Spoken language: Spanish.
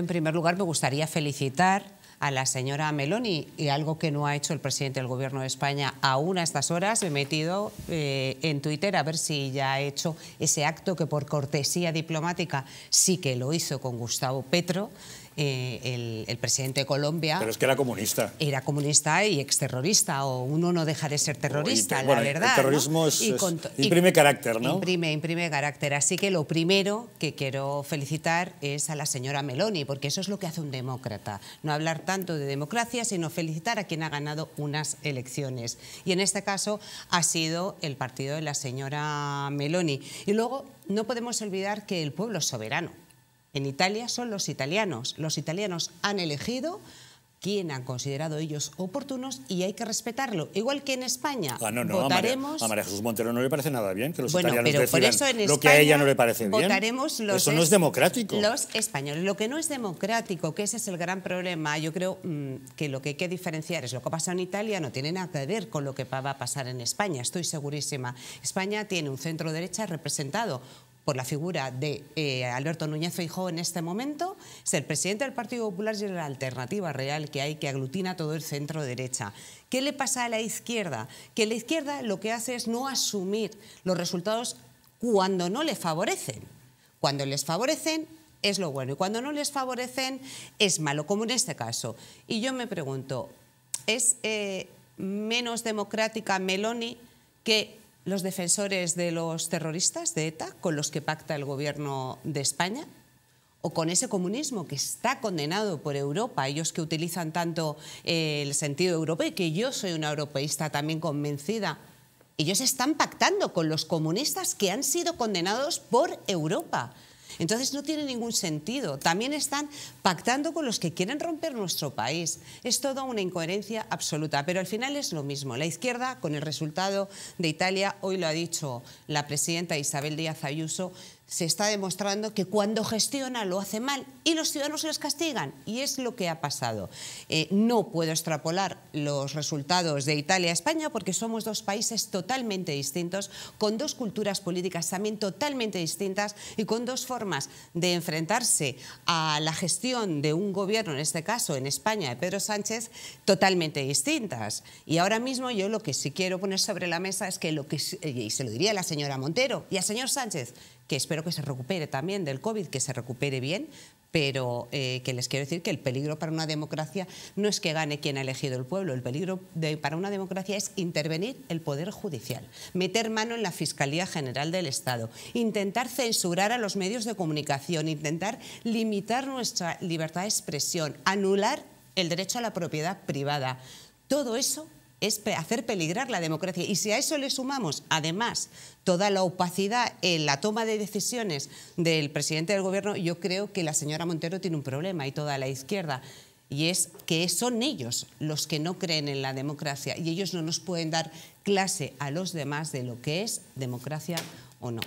En primer lugar, me gustaría felicitar a la señora Meloni y algo que no ha hecho el presidente del Gobierno de España aún a estas horas. Me he metido eh, en Twitter a ver si ya ha hecho ese acto que por cortesía diplomática sí que lo hizo con Gustavo Petro eh, el, presidente de Colombia. Pero es que era comunista. Era comunista y exterrorista, o uno no deja de ser terrorista, la verdad. El terrorismo imprime carácter, ¿no? Imprime, imprime carácter. Así que lo primero que quiero felicitar es a la señora Meloni, porque eso es lo que hace un demócrata. No hablar tanto de democracia, sino felicitar a quien ha ganado unas elecciones. Y en este caso ha sido el partido de la señora Meloni. Y luego no podemos olvidar que el pueblo soberano. En Italia son los italianos. Los italianos han elegido quien han considerado ellos oportunos y hay que respetarlo. Igual que en España, ah, no, no, votaremos... A María, Jesús Montero no le parece nada bien que los bueno, italianos pero por eso en España lo que a ella no le parece bien. Votaremos los eso no es democrático. Los españoles. Lo que no es democrático, que ese es el gran problema, yo creo mm, que lo que hay que diferenciar es lo que ha pasado en Italia, no tiene nada que ver con lo que va a pasar en España, estoy segurísima. España tiene un centro derecha representado por la figura de eh, Alberto Núñez Feijóo en este momento, es el presidente del Partido Popular y la alternativa real que hay que aglutina todo el centro derecha. ¿Qué le pasa a la izquierda? Que la izquierda lo que hace es no asumir los resultados cuando no le favorecen. Cuando les favorecen es lo bueno y cuando no les favorecen es malo, como en este caso. Y yo me pregunto, ¿es eh, menos democrática Meloni que los defensores de los terroristas de ETA con los que pacta el gobierno de España? ¿O con ese comunismo que está condenado por Europa, ellos que utilizan tanto eh, el sentido europeo y que yo soy una europeísta también convencida? Ellos están pactando con los comunistas que han sido condenados por Europa. Entonces no tiene ningún sentido. También están pactando con los que quieren romper nuestro país. Es toda una incoherencia absoluta, pero al final es lo mismo. La izquierda, con el resultado de Italia, hoy lo ha dicho la presidenta Isabel Díaz Ayuso, se está demostrando que cuando gestiona lo hace mal y los ciudadanos les castigan. Y es lo que ha pasado. Eh, no puedo extrapolar los resultados de Italia a España porque somos dos países totalmente distintos, con dos culturas políticas también totalmente distintas y con dos formas de enfrentarse a la gestión de un gobierno, en este caso en España de Pedro Sánchez, totalmente distintas. Y ahora mismo yo lo que sí quiero poner sobre la mesa es que lo que, y se lo diría a la señora Montero y al señor Sánchez, que espero que se recupere también del COVID, que se recupere bien, pero eh, que les quiero decir que el peligro para una democracia no es que gane quien ha elegido el pueblo, el peligro para una democracia es intervenir el Poder Judicial, meter mano en la Fiscalía General del Estado, intentar censurar a los medios de comunicación, intentar limitar nuestra libertad de expresión, anular el derecho a la propiedad privada. Todo eso es hacer peligrar la democracia. Y si a eso le sumamos, además, toda la opacidad en la toma de decisiones del presidente del Gobierno, yo creo que la señora Montero tiene un problema y toda la izquierda. Y es que son ellos los que no creen en la democracia y ellos no nos pueden dar clase a los demás de lo que es democracia o no.